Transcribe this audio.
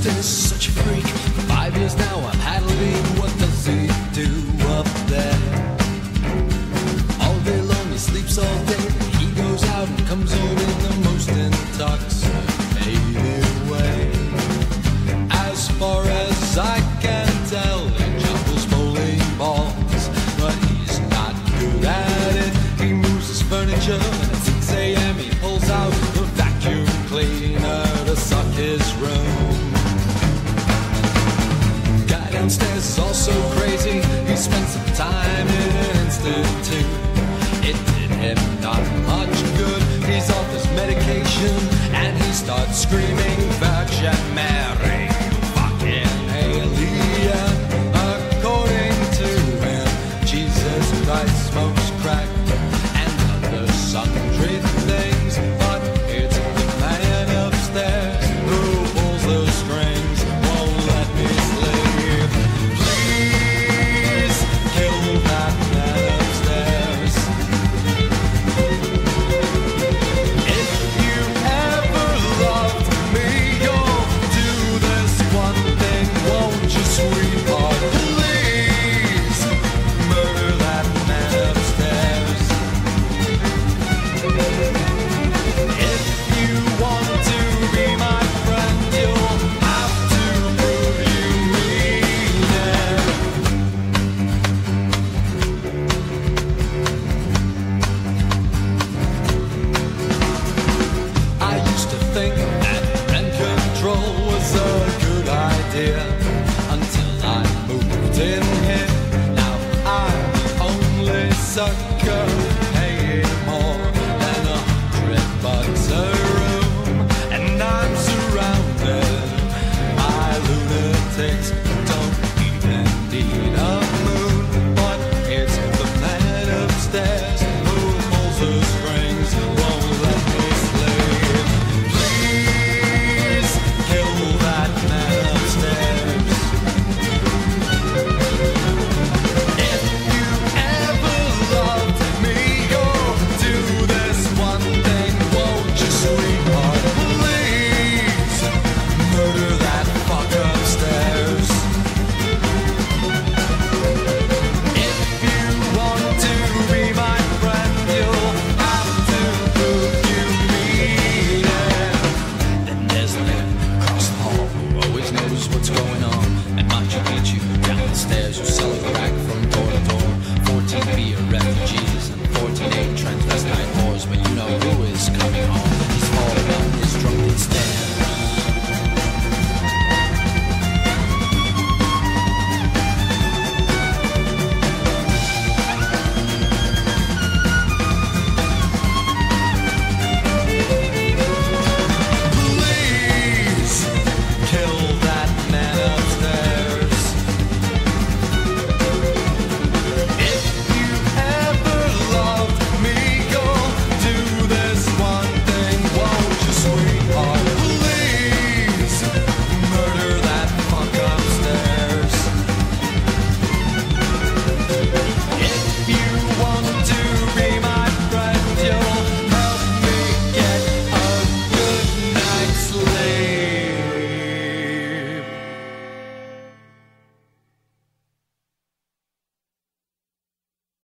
justice. time institute. It did him not much good. He's off his medication and he starts screaming Virgin Mary, fucking Halea. According to him, Jesus Christ smokes crack and other sundry things. think that rent control was a good idea until I moved in here. murder that